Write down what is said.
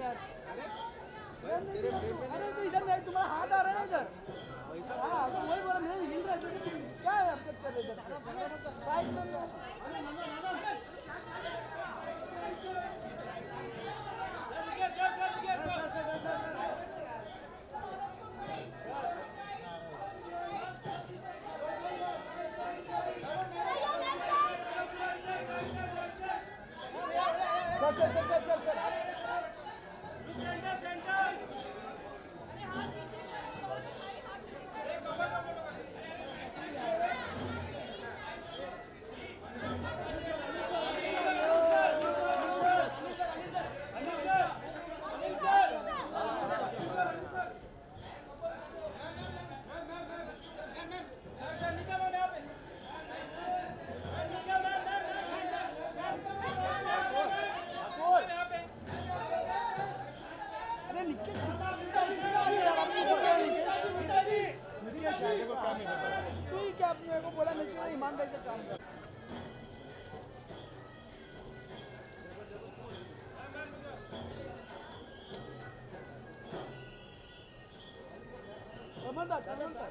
अरे तो इधर नहीं तुम्हारा हाथ आ रहा है इधर हाँ तो वही बोला नहीं हिल रहा है क्या हरकत कर रहे इधर में जाओ। चल चल चल चल चल चल अरे निकल तू ही क्या मेरे को बोला मैं क्यों ईमानदारी से काम कर समझता समझता